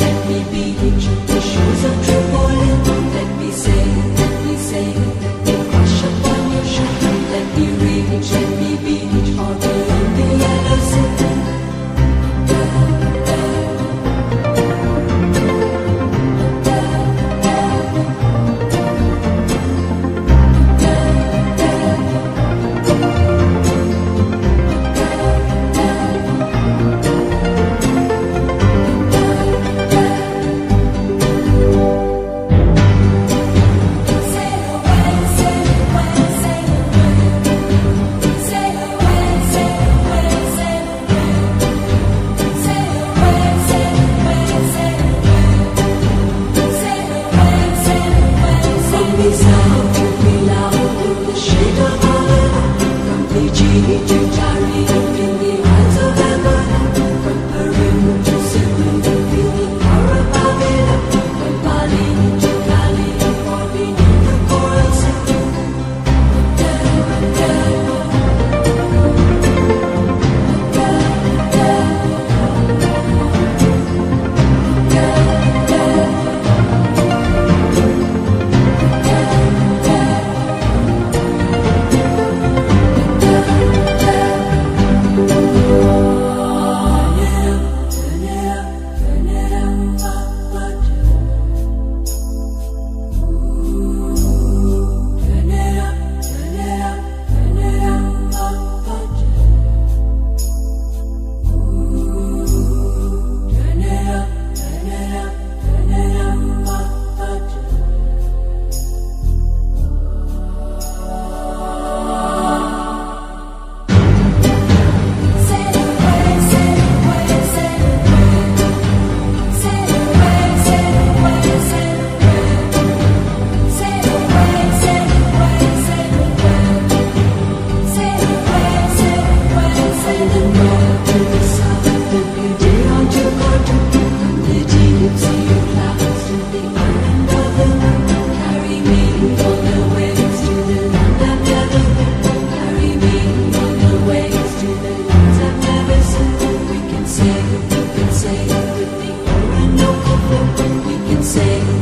Let we be? The shoes of We can sing.